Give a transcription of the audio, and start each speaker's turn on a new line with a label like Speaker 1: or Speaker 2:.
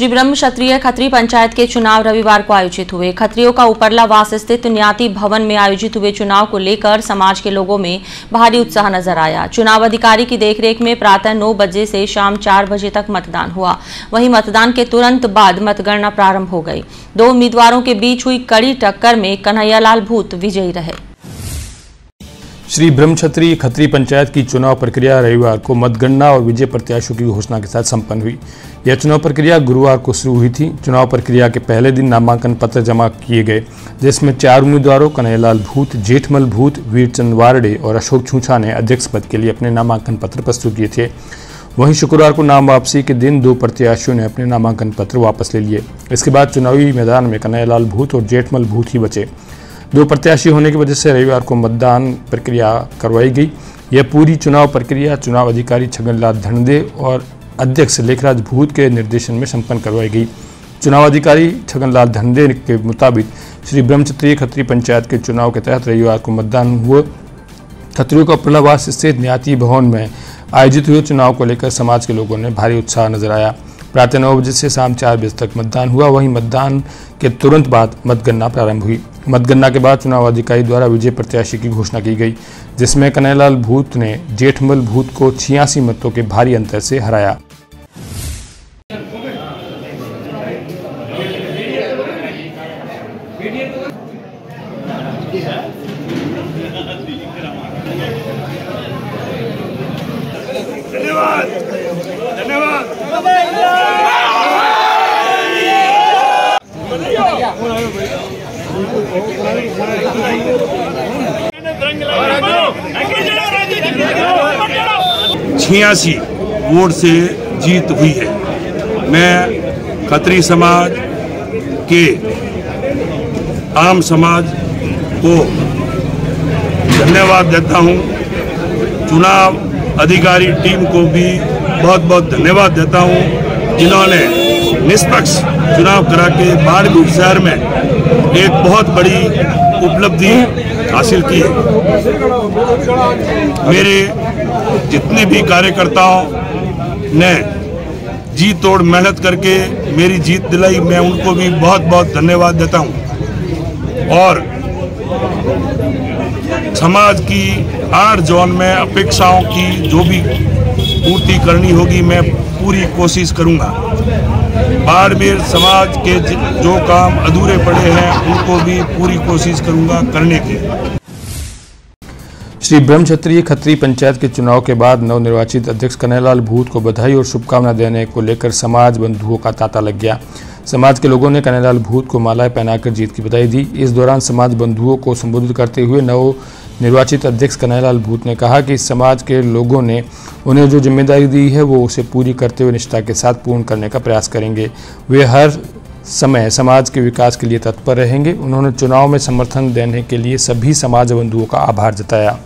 Speaker 1: श्री ब्रह्म क्षत्रिय खत्री पंचायत के चुनाव रविवार को आयोजित हुए। खत्रियों का उपरला वास स्थित न्याति भवन में आयोजित हुए चुनाव को लेकर समाज के लोगों में भारी उत्साह नज़र आया। चुनाव अधिकारी की देखरेख में प्रातः नौ बजे से शाम चार बजे तक मतदान हुआ। वहीं मतदान के तुरंत बाद मतगणना प्रारंभ हो गई। दो उम्मीदवारों के बीच हुई कड़ी टक्कर में कन्हैयालाल भूत विजयी रहे।
Speaker 2: श्री ब्रह्मक्षत्री खत्री पंचायत की चुनाव प्रक्रिया रविवार को मतगणना और विजय प्रत्याशियों की घोषणा के साथ संपन्न हुई। यह चुनाव प्रक्रिया गुरुवार को शुरू हुई थी। चुनाव प्रक्रिया के पहले दिन नामांकन पत्र जमा किए गए, जिसमें चार उम्मीदवारों कन्हैयालाल भूत, जेठमल भूत, वीरचंद वारडे और अशोक छूछा ने अध्यक्ष पद के लिए अपने नामांकन पत्र प्रस्तुत किए थे। वहीं शुक्रवार को नाम वापसी के दिन दो प्रत्याशियों ने अपने नामांकन पत्र वापस ले लिए। इसके बाद चुनावी मैदान में कन्हैयालाल भूत और जेठमल भूत ही बचे। दो प्रत्याशी होने की वजह से रविवार को मतदान प्रक्रिया करवाई गई। यह पूरी चुनाव प्रक्रिया चुनाव अधिकारी छगनलाल धनदे और अध्यक्ष लेखराज भूत के निर्देशन में संपन्न करवाई गई। चुनाव अधिकारी छगनलाल धनदे के मुताबिक श्री ब्रह्मचत्रीय खत्री पंचायत के चुनाव के तहत रविवार को मतदान हुआ। खत्रियों का प्रलावास स्थित न्याती भवन में आयोजित हुए चुनाव को लेकर समाज के लोगों ने भारी उत्साह नज़र आया। प्रातः नौ बजे से शाम चार बजे तक मतदान हुआ। वहीं मतदान के तुरंत बाद मतगणना प्रारंभ हुई। मतगणना के बाद चुनाव अधिकारी द्वारा विजय प्रत्याशी की घोषणा की गई, जिसमें कन्हैयालाल भूत ने जेठमल भूत को छियासी मतों के भारी अंतर से हराया।
Speaker 3: धन्यवाद। धन्यवाद। छियासी वोट से जीत हुई है। मैं खत्री समाज के आम समाज को धन्यवाद देता हूँ। चुनाव अधिकारी टीम को भी बहुत बहुत धन्यवाद देता हूँ। जिन्होंने निष्पक्ष चुनाव करा के बाड़मेर शहर में एक बहुत बड़ी उपलब्धि हासिल की है। मेरे जितने भी कार्यकर्ताओं ने जी तोड़ मेहनत करके मेरी जीत दिलाई, मैं उनको भी बहुत बहुत धन्यवाद देता हूँ। और समाज की आठ जोन में अपेक्षाओं की जो भी पूर्ति करनी होगी, मैं पूरी कोशिश करूँगा। बाड़मेर समाज के जो काम अधूरे पड़े हैं, उनको भी पूरी कोशिश करूँगा करने की।
Speaker 2: श्री ब्रह्म क्षत्रिय खत्री पंचायत के चुनाव के बाद नवनिर्वाचित अध्यक्ष कन्हैयालाल भूत को बधाई और शुभकामना देने को लेकर समाज बंधुओं का तांता लग गया। समाज के लोगों ने कन्हैयालाल भूत को मालाएँ पहनाकर जीत की बधाई दी। इस दौरान समाज बंधुओं को संबोधित करते हुए नव निर्वाचित अध्यक्ष कन्हैयालाल भूत ने कहा कि समाज के लोगों ने उन्हें जो ज़िम्मेदारी दी है, वो उसे पूरी करते हुए निष्ठा के साथ पूर्ण करने का प्रयास करेंगे। वे हर समय समाज के विकास के लिए तत्पर रहेंगे। उन्होंने चुनाव में समर्थन देने के लिए सभी समाज बंधुओं का आभार जताया।